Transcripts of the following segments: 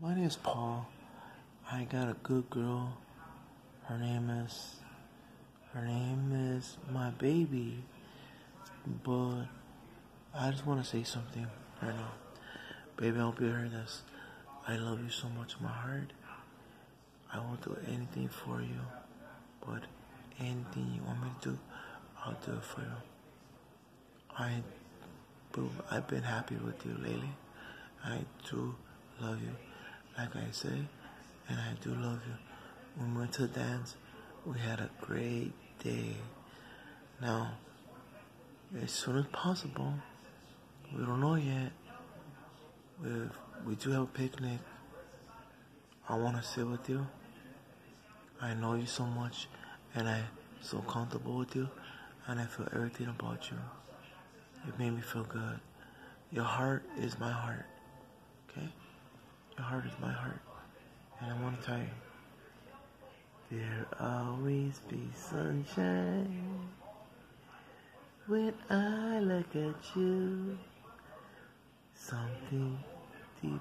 My name is Paul. I got a good girl. Her name is. Her name is my baby. But I just want to say something right now. Baby, I hope you heard this. I love you so much in my heart. I will do anything for you. But anything you want me to do, I'll do it for you. I, I've been happy with you lately. I do love you, like I say, and I do love you. When we went to dance, we had a great day. Now, as soon as possible, we don't know yet. If we do have a picnic, I want to sit with you. I know you so much, and I'm so comfortable with you, and I feel everything about you. It made me feel good. Your heart is my heart, okay? Your heart is my heart, and I want to tell you, there'll always be sunshine when I look at you. Something deep,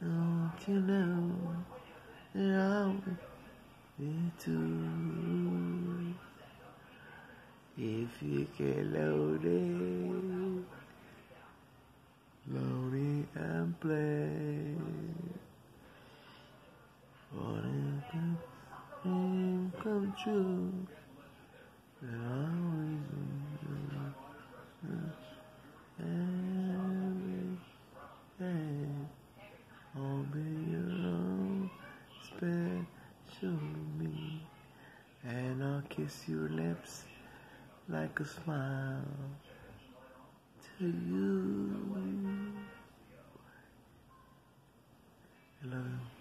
don't you know? There'll always be too. If you get loaded, come true, everything will be your special me, and I'll kiss your lips like a smile to you. I love you.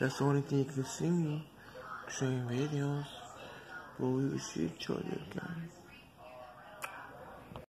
That's the only thing you can me showing videos we will see each other again.